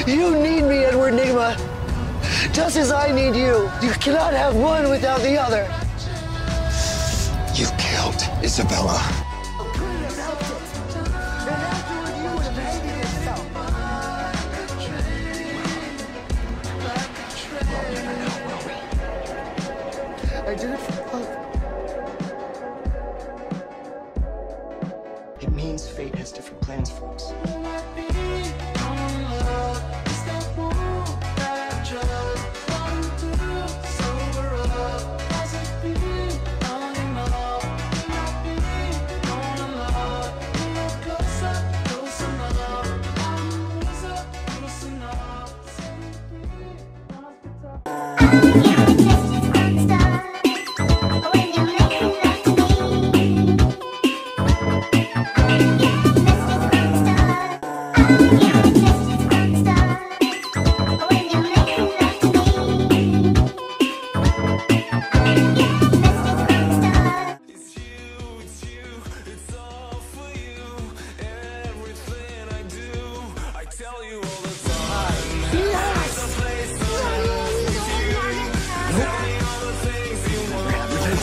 You need me, Edward Nygma, just as I need you. You cannot have one without the other. You killed Isabella. I did it for love. It means fate has different plans for us.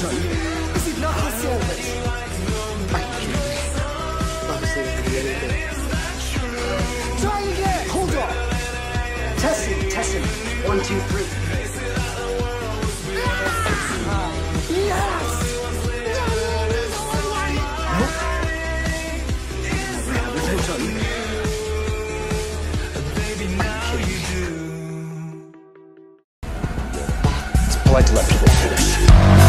it. Is it not a service? Try again. Hold on. Testing, testing. One, two, three. Yes! Yes! It's polite people finish.